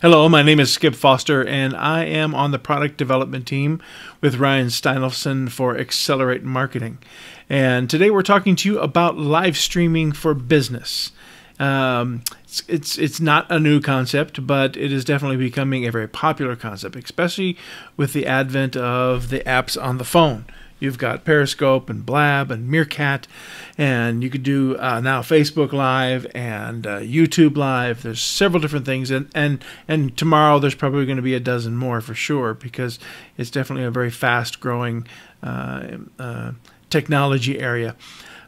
Hello, my name is Skip Foster, and I am on the product development team with Ryan Steinolfson for Accelerate Marketing. And today we're talking to you about live streaming for business. Um, it's, it's it's not a new concept, but it is definitely becoming a very popular concept, especially with the advent of the apps on the phone. You've got Periscope and Blab and Meerkat, and you could do uh, now Facebook Live and uh, YouTube Live. There's several different things, and and and tomorrow there's probably going to be a dozen more for sure because it's definitely a very fast growing uh, uh technology area.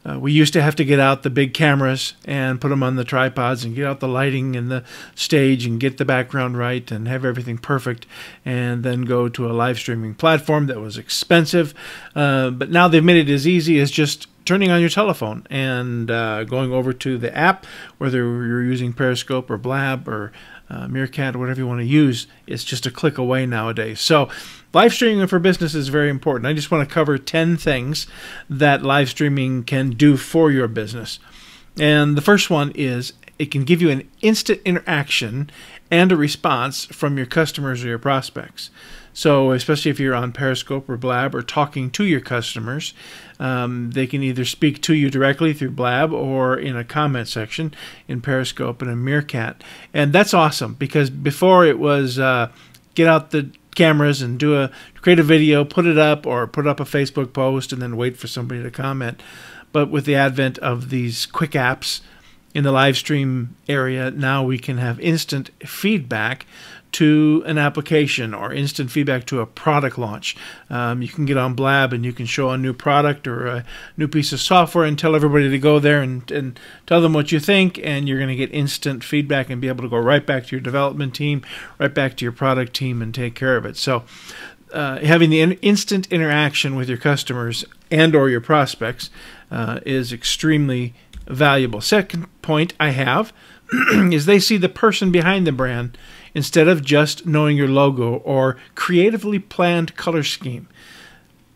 Uh, we used to have to get out the big cameras and put them on the tripods and get out the lighting and the stage and get the background right and have everything perfect and then go to a live streaming platform that was expensive. Uh, but now they've made it as easy as just turning on your telephone and uh, going over to the app, whether you're using Periscope or Blab or uh, Meerkat, whatever you want to use, it's just a click away nowadays. So, live streaming for business is very important. I just want to cover 10 things that live streaming can do for your business. And the first one is it can give you an instant interaction and a response from your customers or your prospects. So, especially if you're on Periscope or Blab or talking to your customers, um, they can either speak to you directly through Blab or in a comment section in Periscope and a Meerkat. And that's awesome because before it was uh, get out the cameras and do a create a video, put it up, or put up a Facebook post and then wait for somebody to comment. But with the advent of these quick apps, in the live stream area, now we can have instant feedback to an application or instant feedback to a product launch. Um, you can get on Blab and you can show a new product or a new piece of software and tell everybody to go there and, and tell them what you think, and you're going to get instant feedback and be able to go right back to your development team, right back to your product team, and take care of it. So, uh, having the in instant interaction with your customers and or your prospects uh, is extremely valuable. Second point I have is they see the person behind the brand instead of just knowing your logo or creatively planned color scheme.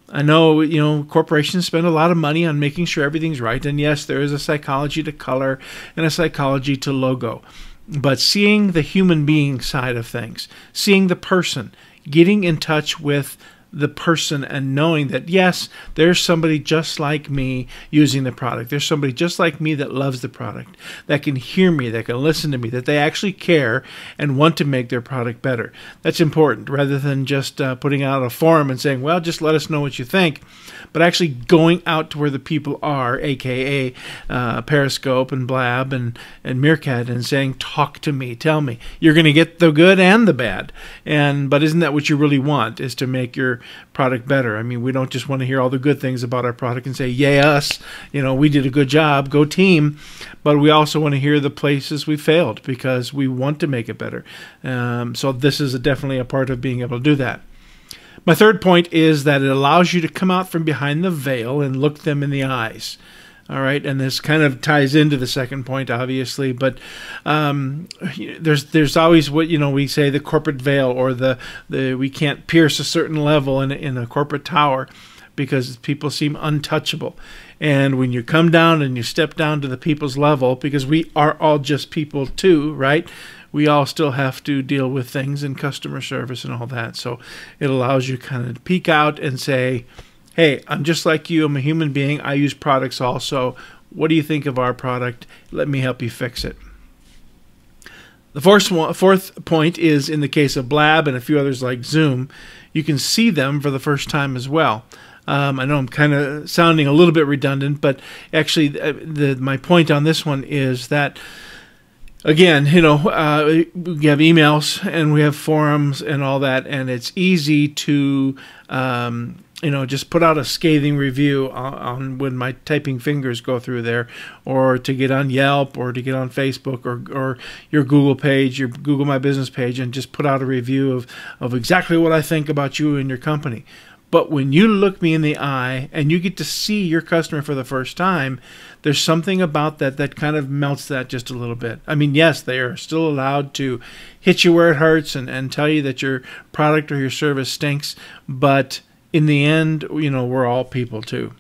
I know, you know, corporations spend a lot of money on making sure everything's right. And yes, there is a psychology to color and a psychology to logo. But seeing the human being side of things, seeing the person, getting in touch with the person and knowing that yes there's somebody just like me using the product. There's somebody just like me that loves the product that can hear me that can listen to me that they actually care and want to make their product better. That's important rather than just uh, putting out a forum and saying well just let us know what you think but actually going out to where the people are aka uh, periscope and blab and, and meerkat and saying talk to me tell me you're going to get the good and the bad and but isn't that what you really want is to make your product better. I mean, we don't just want to hear all the good things about our product and say, "Yay us!" You know, we did a good job, go team. But we also want to hear the places we failed because we want to make it better. Um, so this is a, definitely a part of being able to do that. My third point is that it allows you to come out from behind the veil and look them in the eyes. All right, and this kind of ties into the second point, obviously. But um, there's there's always what you know we say the corporate veil or the the we can't pierce a certain level in in a corporate tower because people seem untouchable. And when you come down and you step down to the people's level, because we are all just people too, right? We all still have to deal with things in customer service and all that. So it allows you kind of peek out and say hey, I'm just like you. I'm a human being. I use products also. What do you think of our product? Let me help you fix it. The fourth, point is in the case of Blab and a few others like Zoom, you can see them for the first time as well. Um, I know I'm kind of sounding a little bit redundant, but actually, uh, the, my point on this one is that again, you know, uh, we have emails and we have forums and all that, and it's easy to um, you know, just put out a scathing review on, on, when my typing fingers go through there, or to get on Yelp, or to get on Facebook, or or your Google page, your Google My Business page, and just put out a review of of exactly what I think about you and your company. But when you look me in the eye and you get to see your customer for the first time, there's something about that that kind of melts that just a little bit. I mean, yes, they are still allowed to hit you where it hurts and, and tell you that your product or your service stinks, but in the end, you know, we're all people too.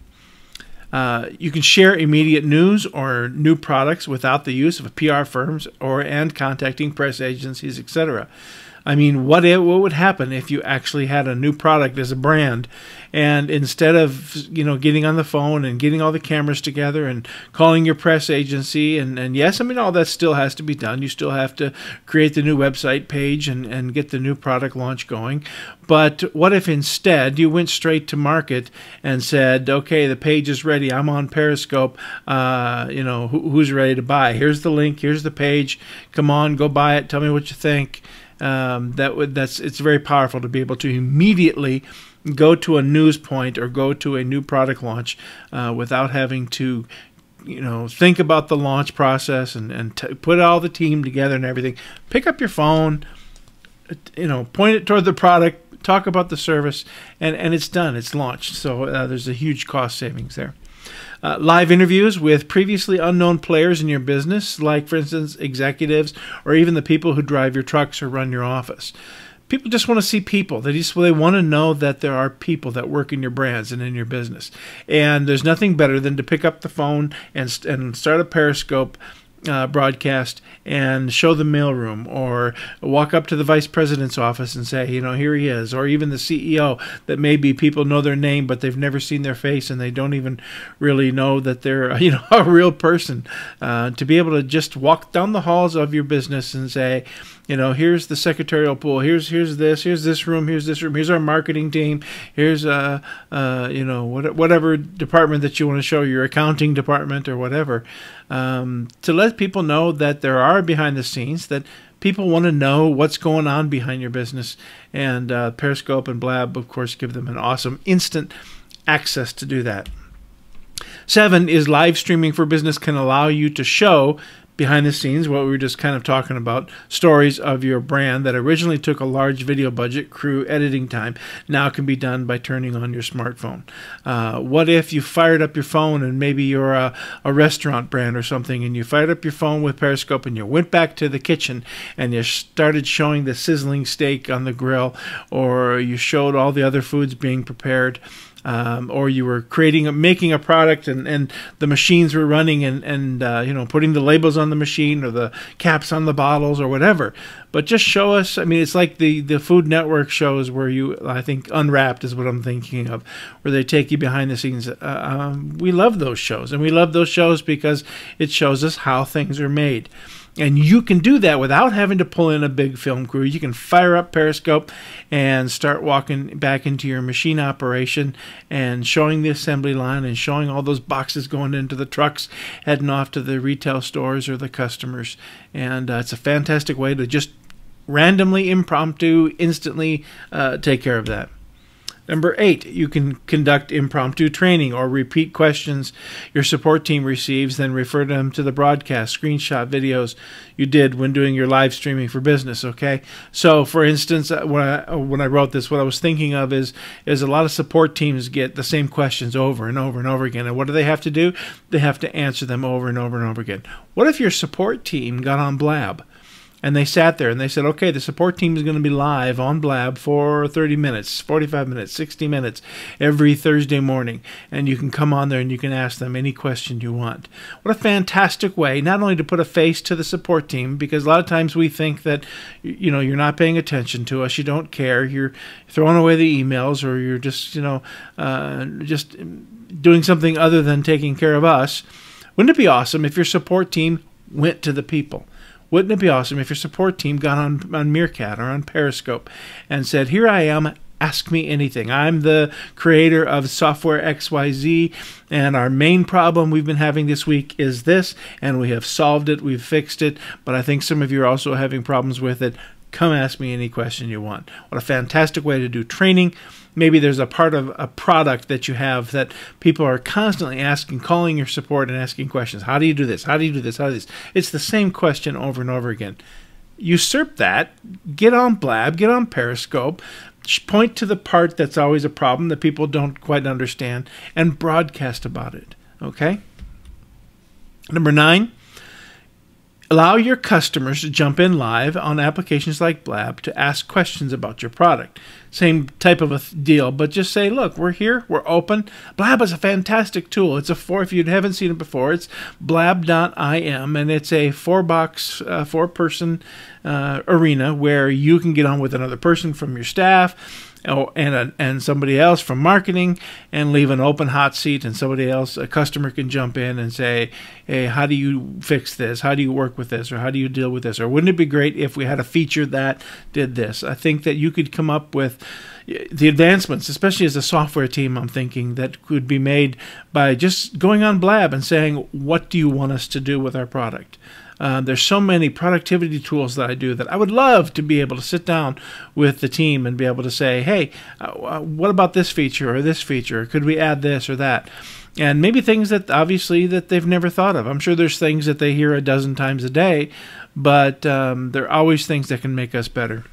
Uh, you can share immediate news or new products without the use of PR firms or and contacting press agencies, etc. I mean, what it, what would happen if you actually had a new product as a brand, and instead of you know getting on the phone and getting all the cameras together and calling your press agency and, and yes, I mean all that still has to be done. You still have to create the new website page and, and get the new product launch going. But what if instead you went straight to market and said, okay, the page is ready. I'm on Periscope. Uh, you know, who, who's ready to buy? Here's the link. Here's the page. Come on, go buy it. Tell me what you think um, that would that's it's very powerful to be able to immediately go to a news point or go to a new product launch uh, without having to you know think about the launch process and and put all the team together and everything. Pick up your phone you know point it toward the product talk about the service and and it's done it's launched. So uh, there's a huge cost savings there uh, live interviews with previously unknown players in your business, like, for instance, executives or even the people who drive your trucks or run your office. People just want to see people. They just they want to know that there are people that work in your brands and in your business. And there's nothing better than to pick up the phone and and start a Periscope uh, broadcast and show the mailroom or walk up to the vice president's office and say, you know, here he is, or even the CEO that maybe people know their name but they've never seen their face and they don't even really know that they're, you know, a real person. Uh, to be able to just walk down the halls of your business and say, you know, here's the secretarial pool. Here's here's this. Here's this room. Here's this room. Here's our marketing team. Here's uh, uh you know, what, whatever department that you want to show your accounting department or whatever, um, to let people know that there are behind the scenes that people want to know what's going on behind your business. And uh, Periscope and Blab, of course, give them an awesome instant access to do that. Seven is live streaming for business can allow you to show behind the scenes, what we were just kind of talking about, stories of your brand that originally took a large video budget, crew, editing time, now can be done by turning on your smartphone. Uh, what if you fired up your phone and maybe you're a, a restaurant brand or something and you fired up your phone with Periscope and you went back to the kitchen and you started showing the sizzling steak on the grill or you showed all the other foods being prepared um, or you were creating, a, making a product, and, and the machines were running, and and uh, you know putting the labels on the machine or the caps on the bottles or whatever. But just show us. I mean, it's like the the Food Network shows where you, I think, Unwrapped is what I'm thinking of, where they take you behind the scenes. Uh, um, we love those shows, and we love those shows because it shows us how things are made. And you can do that without having to pull in a big film crew. You can fire up Periscope and start walking back into your machine operation and showing the assembly line and showing all those boxes going into the trucks, heading off to the retail stores or the customers. And uh, it's a fantastic way to just randomly, impromptu, instantly uh, take care of that. Number eight, you can conduct impromptu training or repeat questions your support team receives, then refer them to the broadcast, screenshot videos you did when doing your live streaming for business. Okay, so for instance, uh, when I when I wrote this, what I was thinking of is is a lot of support teams get the same questions over and over and over again, and what do they have to do? They have to answer them over and over and over again. What if your support team got on Blab? And they sat there and they said, okay, the support team is going to be live on Blab for 30 minutes, 45 minutes, 60 minutes every Thursday morning. And you can come on there and you can ask them any question you want. What a fantastic way, not only to put a face to the support team, because a lot of times we think that, you know, you're not paying attention to us, you don't care, you're throwing away the emails, or you're just, you know, uh, just doing something other than taking care of us. Wouldn't it be awesome if your support team went to the people? Wouldn't it be awesome if your support team got on, on Meerkat or on Periscope and said, Here I am, ask me anything. I'm the creator of Software XYZ, and our main problem we've been having this week is this, and we have solved it, we've fixed it, but I think some of you are also having problems with it. Come ask me any question you want. What a fantastic way to do training maybe there's a part of a product that you have that people are constantly asking, calling your support and asking questions. How do you do this? How do you do this? How do this? It's the same question over and over again. Usurp that, get on Blab, get on Periscope, point to the part that's always a problem that people don't quite understand, and broadcast about it. Okay? Number nine, Allow your customers to jump in live on applications like Blab to ask questions about your product. Same type of a deal, but just say, look, we're here, we're open. Blab is a fantastic tool. It's a four, if you haven't seen it before, it's blab.im, and it's a four box, uh, four person uh, arena where you can get on with another person from your staff Oh, and a, and somebody else from marketing and leave an open hot seat and somebody else a customer can jump in and say hey how do you fix this? How do you work with this? Or how do you deal with this? Or wouldn't it be great if we had a feature that did this? I think that you could come up with eh, the advancements especially as a software team i'm thinking that could be made by just going on blab and saying what do you want us to do with our product uh, there's so many productivity tools that I do that I would love to be able to sit down with the team and be able to say, hey, uh, uh, what about this feature or this feature? Could we add this or that? And maybe things that obviously that they've never thought of. I'm sure there's things that they hear a dozen times a day, but um, there are always things that can make us better.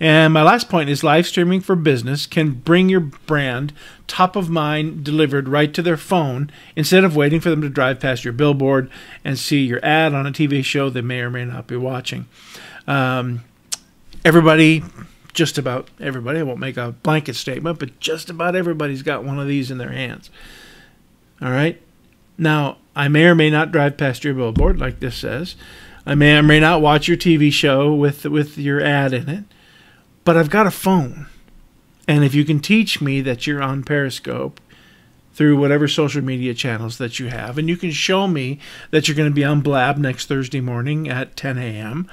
And my last point is live streaming for business can bring your brand top of mind delivered right to their phone instead of waiting for them to drive past your billboard and see your ad on a TV show they may or may not be watching. Um, everybody, just about everybody, I won't make a blanket statement, but just about everybody's got one of these in their hands. All right? Now, I may or may not drive past your billboard, like this says. I may or may not watch your TV show with with your ad in it but I've got a phone. And if you can teach me that you're on Periscope through whatever social media channels that you have, and you can show me that you're going to be on Blab next Thursday morning at 10 a.m.,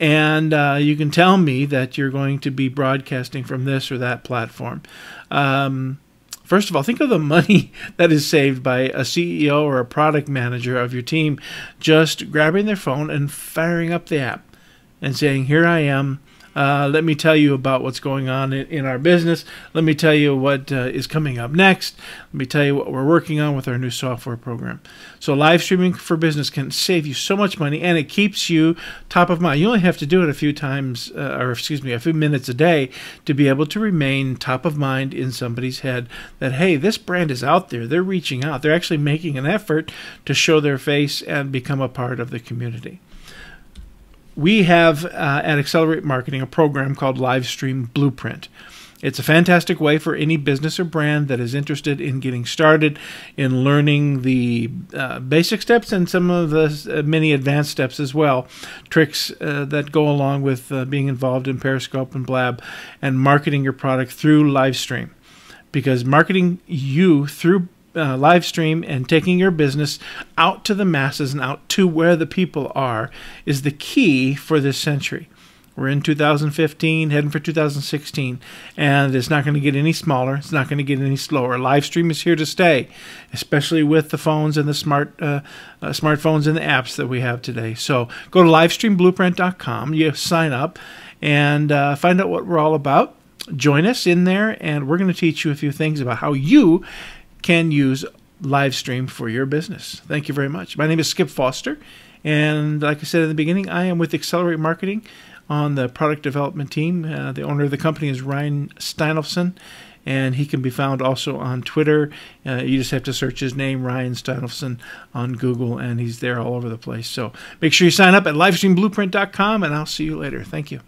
and uh, you can tell me that you're going to be broadcasting from this or that platform. Um, first of all, think of the money that is saved by a CEO or a product manager of your team just grabbing their phone and firing up the app and saying, Here I am. Uh, let me tell you about what's going on in, in our business. Let me tell you what uh, is coming up next. Let me tell you what we're working on with our new software program. So, live streaming for business can save you so much money and it keeps you top of mind. You only have to do it a few times, uh, or excuse me, a few minutes a day to be able to remain top of mind in somebody's head that, hey, this brand is out there. They're reaching out. They're actually making an effort to show their face and become a part of the community we have uh, at Accelerate Marketing a program called Livestream Blueprint. It's a fantastic way for any business or brand that is interested in getting started in learning the uh, basic steps and some of the uh, many advanced steps as well, tricks uh, that go along with uh, being involved in Periscope and Blab and marketing your product through Livestream. Because marketing you through uh, live stream and taking your business out to the masses and out to where the people are is the key for this century. We're in 2015, heading for 2016, and it's not going to get any smaller. It's not going to get any slower. Live stream is here to stay, especially with the phones and the smart uh, uh, smartphones and the apps that we have today. So go to livestreamblueprint.com. You sign up and uh, find out what we're all about. Join us in there, and we're going to teach you a few things about how you can use live stream for your business. Thank you very much. My name is Skip Foster, and like I said in the beginning, I am with Accelerate Marketing on the product development team. Uh, the owner of the company is Ryan Steinolfson, and he can be found also on Twitter. Uh, you just have to search his name, Ryan Steinolfson, on Google, and he's there all over the place. So make sure you sign up at livestreamblueprint.com, and I'll see you later. Thank you.